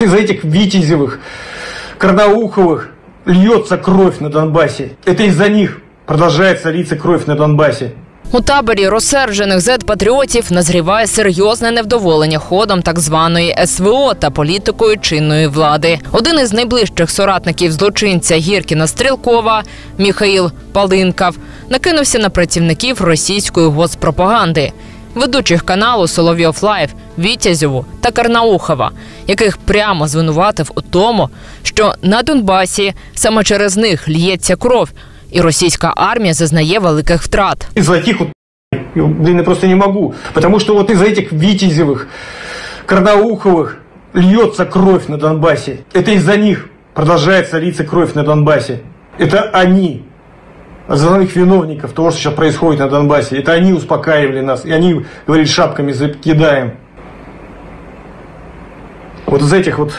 Из этих Витязевых, Карнауховых льется кровь на Донбассе. Это из-за них продолжается литься кровь на Донбассе. У таборі розсержених зет-патріотів назріває серйозне невдоволення ходом так званої СВО та політикою чинної влади. Один із найближчих соратників злочинця Гіркіна Стрілкова Міхаїл Палинкав накинувся на працівників російської госпропаганди, ведучих каналу Соловйов Лайв Вітязєву та Карнаухова, яких прямо звинуватив у тому, що на Донбасі саме через них л'ється кров, і російська армія зазнає великих втрат. Из-за таких вот, блин, я просто не могу. Потому что вот из-за этих Витязевых, Карнауховых льется кровь на Донбассе. Это из-за них продолжается литься кровь на Донбассе. Это они, основных виновников того, что сейчас происходит на Донбассе. Это они успокаивали нас. И они, говорили, шапками закидаем. Вот из этих вот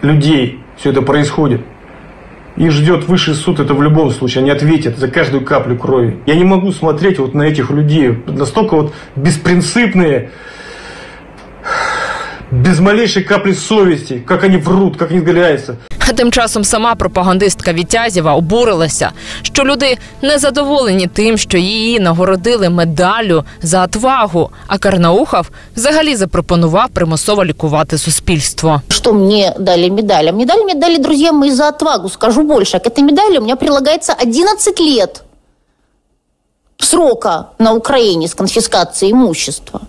людей все это происходит. Их ждет высший суд, это в любом случае. Они ответят за каждую каплю крови. Я не могу смотреть вот на этих людей. Настолько вот беспринципные, без малейшей капли совести. Как они врут, как они изгаляются. А тим часом сама пропагандистка Вітязєва обурилася, що люди не задоволені тим, що її нагородили медаллю за отвагу. А Карнаухов взагалі запропонував примусово лікувати суспільство. Что мне дали медаль? Медаль мне дали, друзья мои, за отвагу. Скажу больше. К этой медали у меня прилагается 11 лет срока на Украине с конфискацией имущества.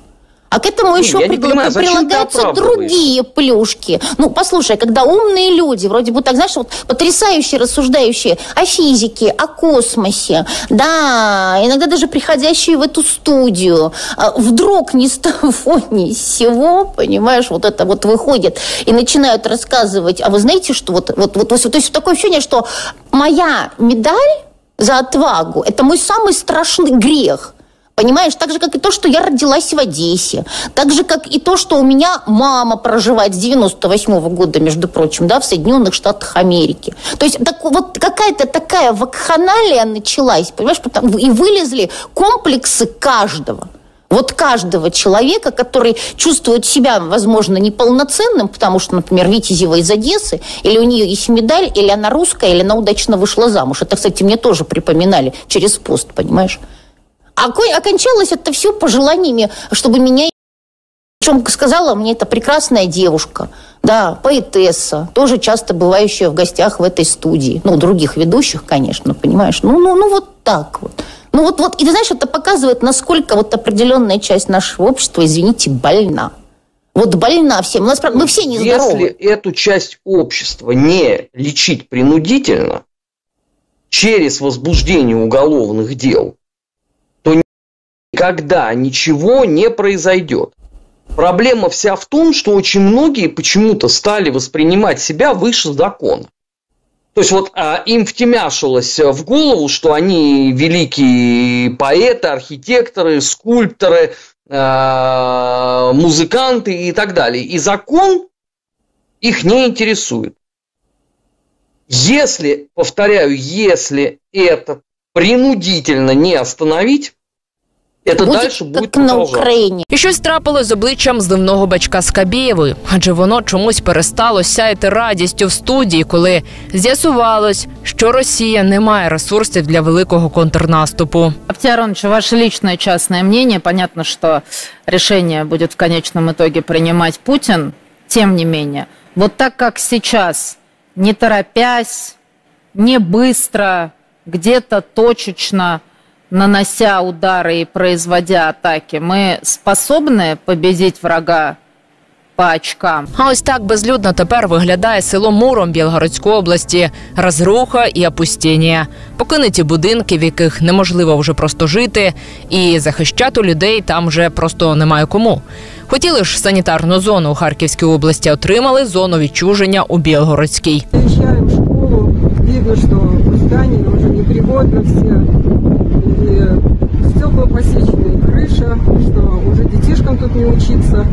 А к этому еще я не пригла- понимаю, прилагаются другие плюшки. Ну, послушай, когда умные люди, вроде бы так, знаешь, вот потрясающие, рассуждающие о физике, о космосе, да, иногда даже приходящие в эту студию, а, вдруг ни с того, ни с сего, понимаешь, вот это вот выходит и начинают рассказывать, а вы знаете, что вот, вот, вот, вот, то есть такое ощущение, что моя медаль за отвагу – это мой самый страшный грех. Понимаешь, так же, как и то, что я родилась в Одессе, так же, как и то, что у меня мама проживает с 98 года, между прочим, да, в Соединенных Штатах Америки. То есть так, вот какая-то такая вакханалия началась, понимаешь, потому- и вылезли комплексы каждого. Вот каждого человека, который чувствует себя, возможно, неполноценным, потому что, например, Витязева из Одессы, или у нее есть медаль, или она русская, или она удачно вышла замуж. Это, кстати, мне тоже припоминали через пост, понимаешь? Ко- окончалось это все пожеланиями, чтобы меня... Причем сказала мне это прекрасная девушка, да, поэтесса, тоже часто бывающая в гостях в этой студии. Ну, других ведущих, конечно, понимаешь. Ну, ну, ну вот так вот. Ну вот, вот, и ты знаешь, это показывает, насколько вот определенная часть нашего общества, извините, больна. Вот больна всем. У нас, мы все нездоровы. Если эту часть общества не лечить принудительно, через возбуждение уголовных дел, никогда ничего не произойдет. Проблема вся в том, что очень многие почему-то стали воспринимать себя выше закона. То есть вот а, им втемяшилось в голову, что они великие поэты, архитекторы, скульпторы, а, музыканты и так далее. И закон их не интересует. Если, повторяю, если это принудительно не остановить, это Будет дальше будет на. Украине. І щось трапилось з обличчям зливного батька Скабєєвої, адже воно чомусь перестало сяяти радістю в студії, коли з'ясувалось, що Росія не має ресурсів для великого контрнаступу. Оптия Аронович, ваше личное частное мнение. Понятно, что решение будет в конечном итоге принимать Путин. Тем не менее, вот так как сейчас, не торопясь, не быстро, где-то точечно нанося удары и производя атаки, мы способны победить врага по очкам? А ось так безлюдно тепер виглядає село Муром Білгородської області. Розруха і опустіння. Покинуті будинки, в яких неможливо вже просто жити, і захищати людей там вже просто немає кому. Хотіли ж санітарну зону у Харківській області, отримали зону відчуження у Білгородській. Приезжаем в школу, видно, что здания уже непригодны все. И стекла посечены, и крыша, что уже детишкам тут не учиться.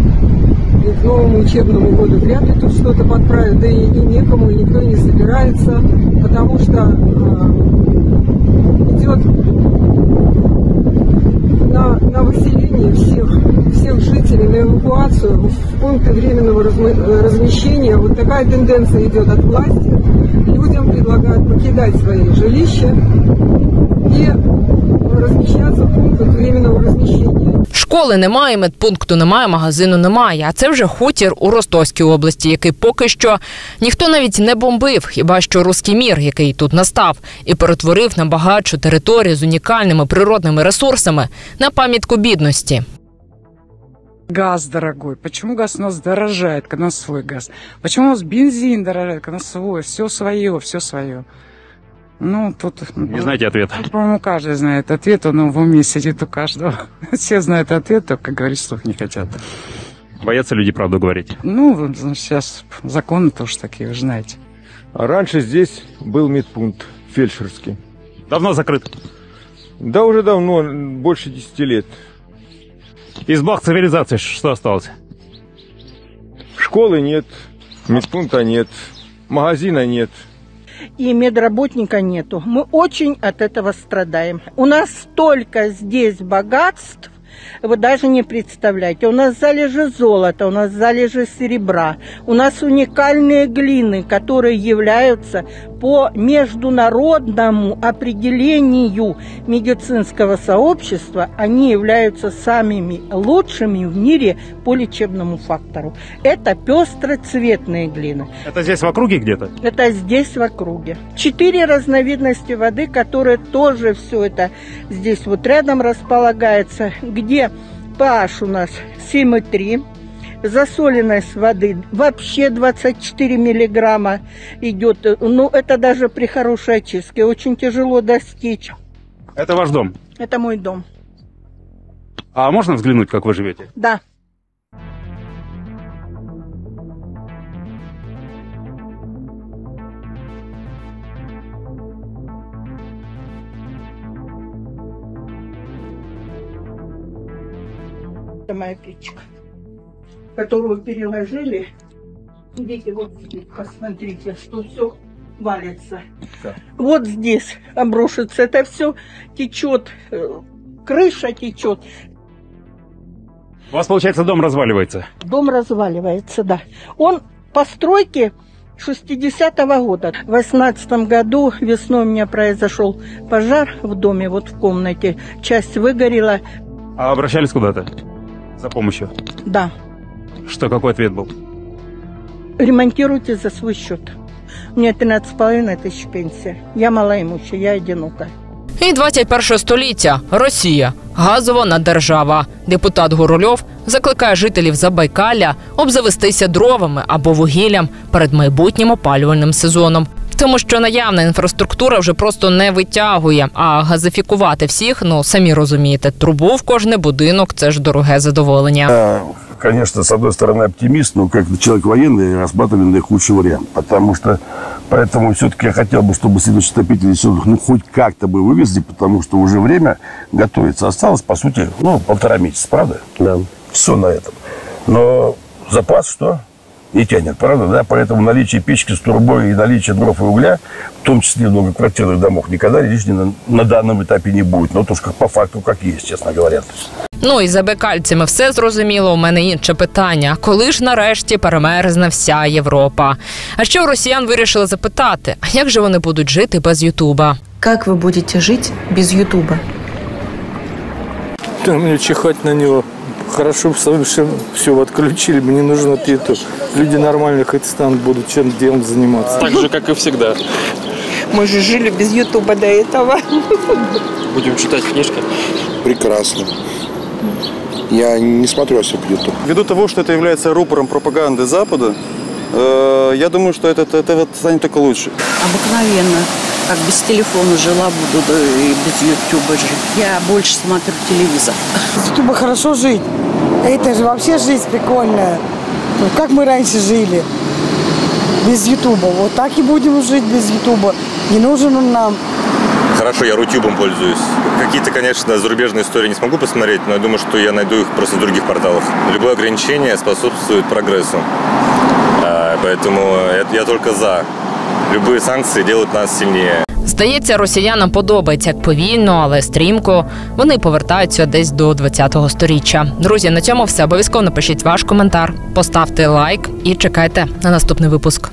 И к новому учебному году вряд ли тут что-то подправят, да и, и некому, и никто не собирается, потому что э, идет на, на выселение всех, всех жителей, на эвакуацию в пункты временного размещения. Вот такая тенденция идет от власти. Людям предлагают покидать свои жилища и размещаться в пунктах временного размещения. Школи немає, медпункту немає, магазину немає. А це вже хутір у Ростовській області, який поки що ніхто навіть не бомбив, хіба що руський мір, який тут настав, і перетворив на багатшу територію з унікальними природними ресурсами на пам'ятку бідності. Газ дорогой. Почему газ у нас дорожает, когда у нас свой газ? Почему у нас бензин дорожает, когда у нас свой? Все свое, все свое. Ну, тут... Не знаете ответа. Тут, по-моему, каждый знает ответ, он в уме сидит у каждого. Все знают ответ, только говорить слух не хотят. Боятся люди правду говорить. Ну, сейчас законы тоже такие, вы знаете. А раньше здесь был медпункт фельдшерский. Давно закрыт. Да уже давно, больше 10 лет. Из благ цивилизации что осталось? Школы нет, медпункта нет, магазина нет. И медработника нету. Мы очень от этого страдаем. У нас столько здесь богатств, вы даже не представляете. У нас залежи золота, у нас залежи серебра, у нас уникальные глины, которые являются по международному определению медицинского сообщества, они являются самыми лучшими в мире по лечебному фактору. Это пестроцветные глины. Это здесь в округе где-то? Это здесь в округе. Четыре разновидности воды, которые тоже все это здесь вот рядом располагается, где pH у нас 7,3, засоленность воды вообще 24 миллиграмма идет. Ну, это даже при хорошей очистке очень тяжело достичь. Это ваш дом. Это мой дом. А можно взглянуть, как вы живете? Да. Это моя печка, которую переложили. Видите, вот посмотрите, что все валится. Вот здесь обрушится. Это все течет, э, крыша течет. У вас, получается, дом разваливается. Дом разваливается, да. Он постройки 60-го года. В 18 году весной у меня произошел пожар в доме, вот в комнате. Часть выгорела. А обращались куда-то? За помощью? Да, Что, какой ответ был? ремонтируйте за свой счет. У меня 13,5 тысяч пенсия. Я мала малоимущая, я одинока. І 21 століття Росія газова держава. Депутат Горольов закликає жителів Забайкалля обзавестися дровами або вугіллям перед майбутнім опалювальним сезоном. Тому що наявна інфраструктура вже просто не витягує. А газифікувати всіх, ну самі розумієте, трубу в кожний будинок це ж дороге задоволення. Конечно, с одной стороны оптимист, но как человек военный рассматриваю наихудший вариант. Потому что, поэтому все-таки я хотел бы, чтобы следующий отопитель все, ну, хоть как-то бы вывезли, потому что уже время готовится. Осталось, по сути, ну, полтора месяца, правда? Да. Все на этом. Но запас что? Не тянет, правда, да? Поэтому наличие печки с трубой и наличие дров и угля, в том числе в многоквартирных домах, никогда лишним на, на данном этапе не будет. Но то, что по факту как есть, честно говоря. Ну і за бекальцями все зрозуміло. У мене інше питання: коли ж нарешті перемерзне вся Європа? А ще у росіян вирішили запитати: а як же вони будуть жити без Ютуба? Как вы будете жить без Ютуба? Да мне чихать на него. Хорошо бы совсем все отключили, мне нужен ответ. Люди нормально хоть станут, будут чем делом заниматься. Так же, как и всегда. Мы же жили без Ютуба до этого. Будем читать книжки. Прекрасно. Я не смотрю особо YouTube. Ввиду того, что это является рупором пропаганды Запада, э, я думаю, что это, это вот станет только лучше. Обыкновенно. Как без телефона жила, буду да и без Ютуба жить. Я больше смотрю телевизор. С Ютуба хорошо жить. Это же вообще жизнь прикольная. Ну, как мы раньше жили. Без Ютуба. Вот так и будем жить без Ютуба. Не нужен он нам. Хорошо, я Рутюбом пользуюсь. Какие-то, конечно, зарубежные истории не смогу посмотреть, но я думаю, что я найду их просто в других порталах. Любое ограничение способствует прогрессу. А, Поэтому я- я только за. Любые санкции делают нас сильнее. Здається, росіянам подобається як повільно, але стрімко. Вони повертаються десь до 20-го сторіччя. Друзі, на цьому все. Обов'язково напишіть ваш коментар, поставте лайк і чекайте на наступний випуск.